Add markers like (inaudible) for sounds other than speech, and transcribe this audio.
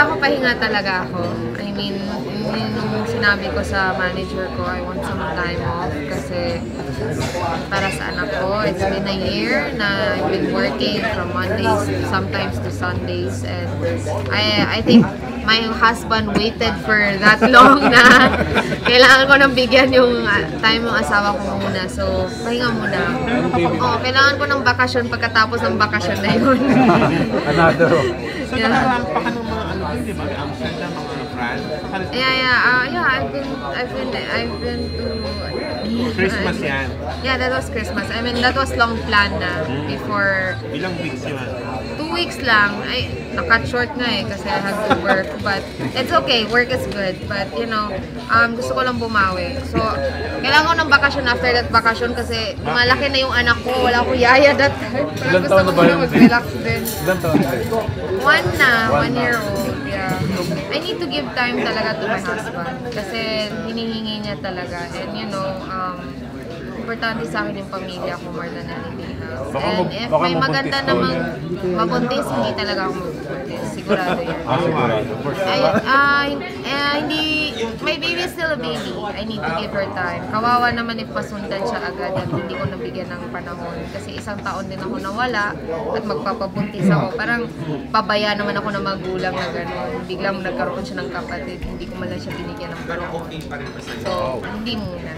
ako pahinga talaga ako. I mean, yun yung sinabi ko sa manager ko, I want some time off kasi para sa anak ko. It's been a year na I've been working from Mondays sometimes to Sundays and I I think my husband waited for that (laughs) long na kailangan ko nang bigyan yung uh, time ng asawa ko muna. So, pahinga muna. Oo, kailangan ko ng bakasyon pagkatapos ng bakasyon na yun. Another. (laughs) So Yeah. nakaraang pa ka ng mga Yeah, yeah, uh, yeah. I've been, I've been, I've been to Christmas yan. Yeah, that was Christmas. I mean, that was long plan na before Ilang weeks yun? Two weeks lang. Ay, nakat short na eh kasi I have to work. But it's okay. Work is good. But you know, um, gusto ko lang bumawi. So, kailangan ko ng bakasyon after that bakasyon kasi malaki na yung anak ko. Wala akong yaya that time. Ilang gusto taon ko na mag-relax din. Ilan taon na? One na, One year old, yeah. I need to give time talaga to my husband kasi hinihingi niya talaga. And you know, um, importante sa akin yung pamilya ko more than anything else. Baka And if baka may maganda namang mabuntis, hindi talaga ako mabuntis. Sigurado yan. Ah, sigurado. Ay, ah, eh, hindi, my baby is still a baby. I need to give her time. Kawawa naman if pasundan siya agad at hindi ko nabigyan ng panahon. Kasi isang taon din ako nawala at magpapabuntis ako. Parang pabaya naman ako ng magulang na gano'n. Biglang nagkaroon siya ng kapatid. Hindi ko man lang siya binigyan ng panahon. So, hindi muna.